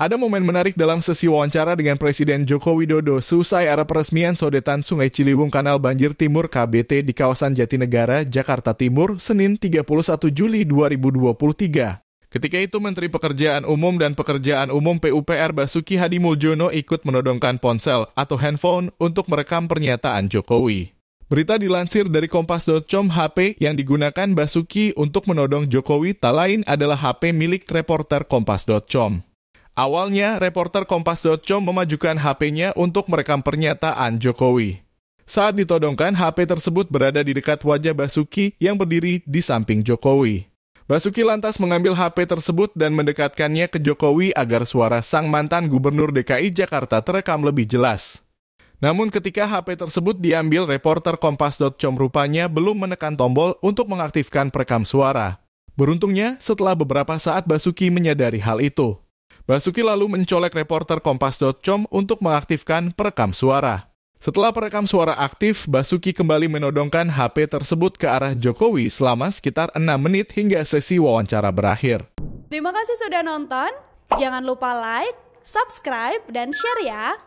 Ada momen menarik dalam sesi wawancara dengan Presiden Joko Widodo seusai era peresmian sodetan Sungai Ciliwung Kanal Banjir Timur KBT di kawasan Jatinegara, Jakarta Timur, Senin 31 Juli 2023. Ketika itu Menteri Pekerjaan Umum dan Pekerjaan Umum PUPR Basuki Hadi Muljono ikut menodongkan ponsel atau handphone untuk merekam pernyataan Jokowi. Berita dilansir dari kompas.com HP yang digunakan Basuki untuk menodong Jokowi tak lain adalah HP milik reporter kompas.com. Awalnya, reporter Kompas.com memajukan HP-nya untuk merekam pernyataan Jokowi. Saat ditodongkan, HP tersebut berada di dekat wajah Basuki yang berdiri di samping Jokowi. Basuki lantas mengambil HP tersebut dan mendekatkannya ke Jokowi agar suara sang mantan gubernur DKI Jakarta terekam lebih jelas. Namun ketika HP tersebut diambil, reporter Kompas.com rupanya belum menekan tombol untuk mengaktifkan perekam suara. Beruntungnya, setelah beberapa saat Basuki menyadari hal itu. Basuki lalu mencolek reporter Kompas.com untuk mengaktifkan perekam suara. Setelah perekam suara aktif, Basuki kembali menodongkan HP tersebut ke arah Jokowi selama sekitar 6 menit hingga sesi wawancara berakhir. Terima kasih sudah nonton. Jangan lupa like, subscribe, dan share ya.